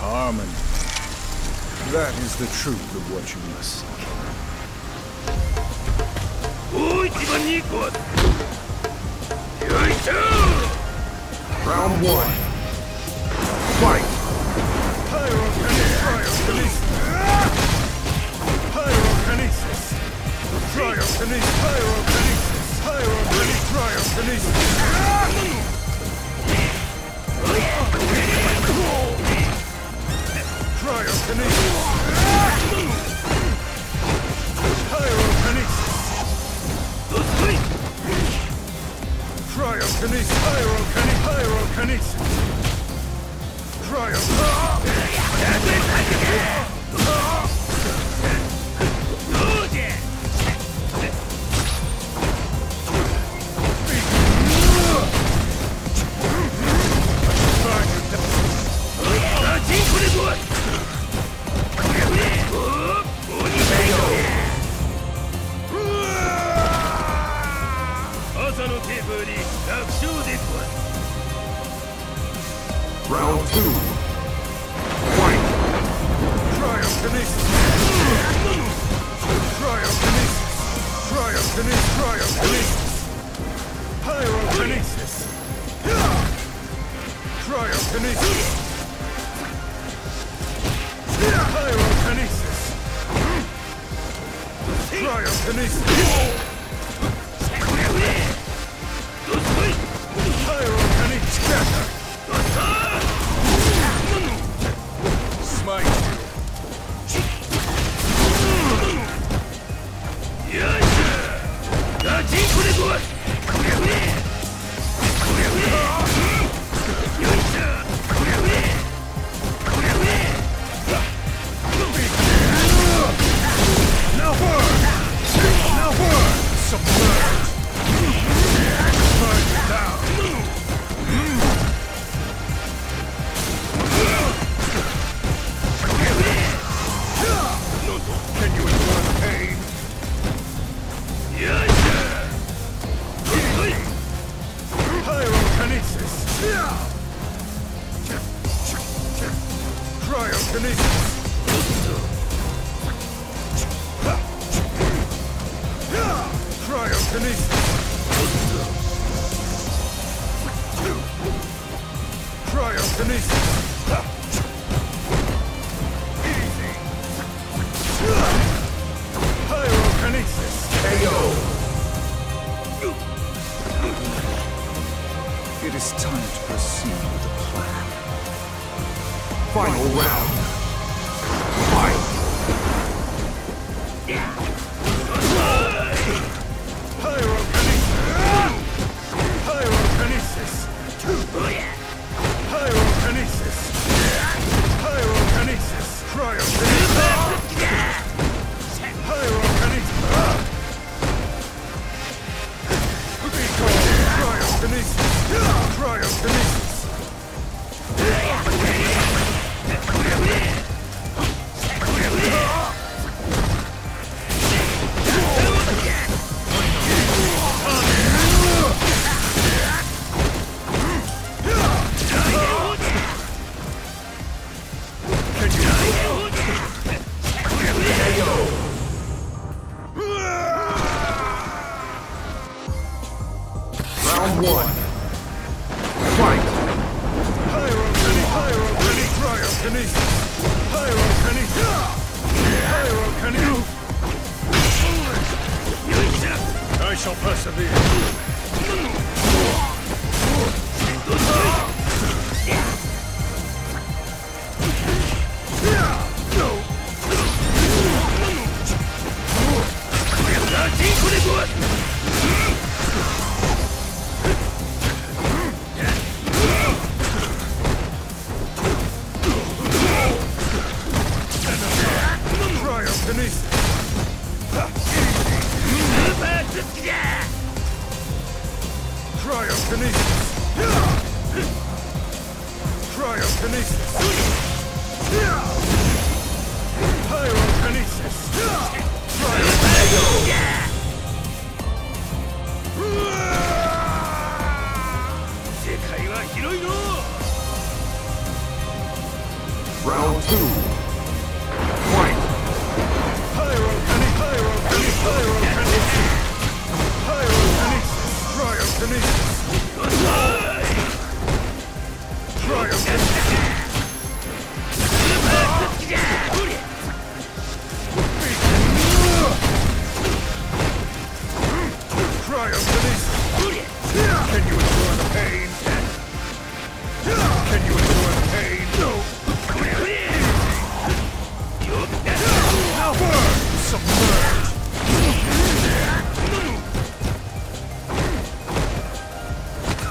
Harmony. That is the truth of what you must seek. Round one. Fight! Pyrokinesis! Pyrokinesis! Pyrokinesis! Pyrokinesis! Pyrokinesis! Pyrokinesis! Destiny cryokinesis! Pyrokinesis! Cryokinesis! Pyrokinesis! Cryokinesis! Cryokinesis! Cryokinesis! one. Fight! Hyrocany, Hyrocany, Kenny. Hyrocany! Hyrocany! I shall persevere.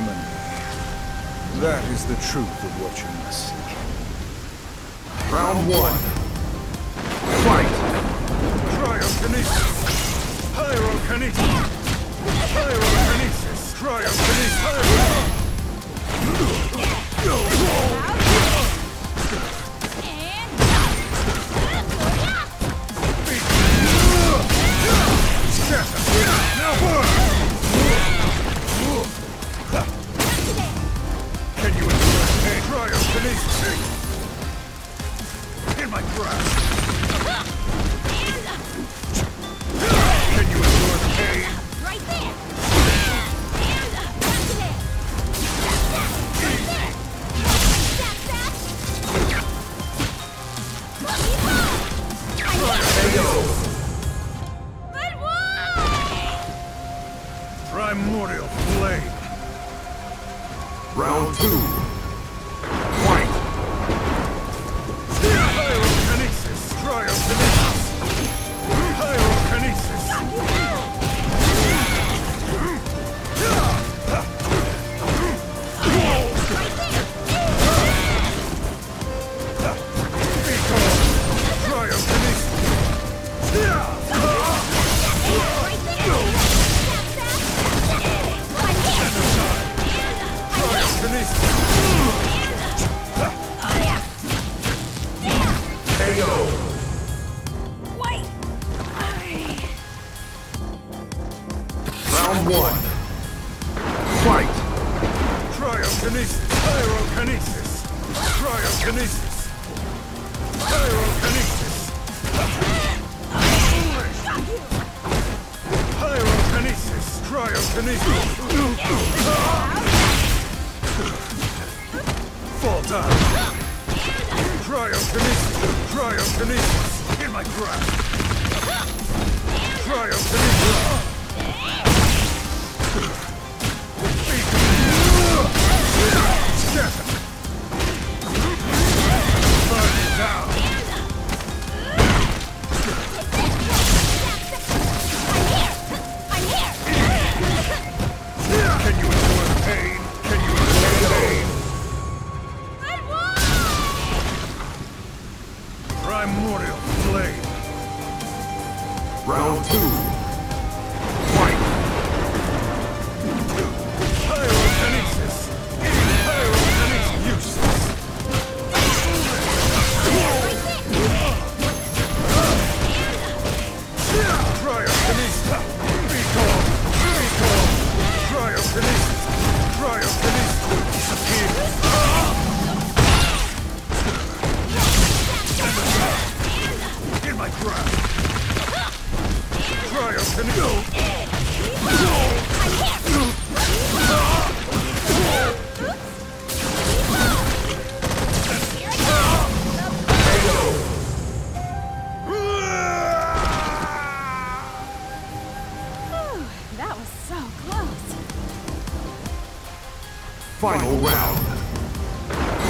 harmony. That is the truth of what you must seek. Round one. Fight! Cryokinesis! Pyrokinesis! Pyrokinesis! Cryokinesis! Pyrokinesis! two. Pyrokinesis! Pyrokinesis! Cryokinesis! Pyrokinesis! Pyrokinesis! Cryokinesis! Fall down! Cryokinesis! Cryokinesis! In my grasp! primordial flame. Round two. Final round.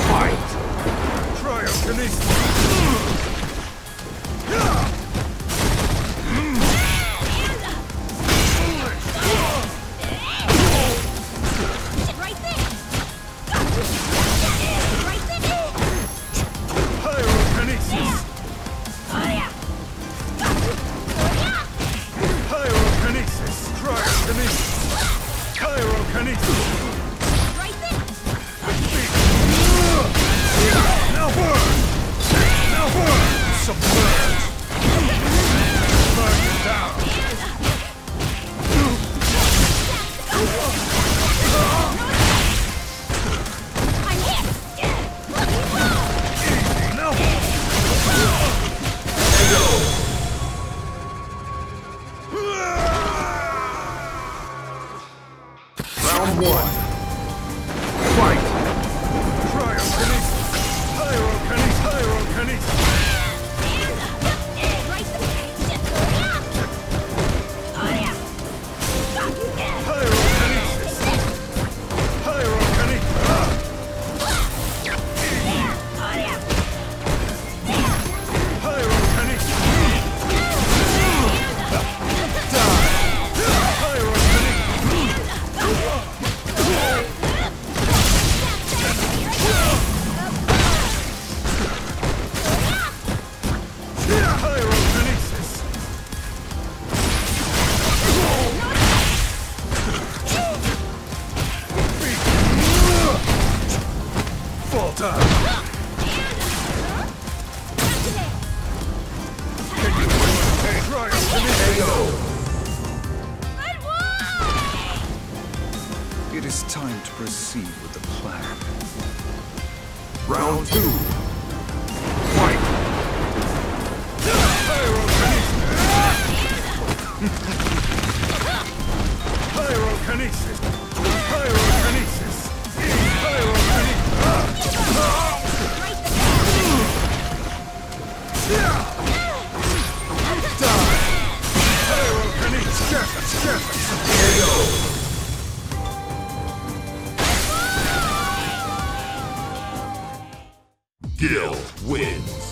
Fight! Triumph in this. Round two. friends.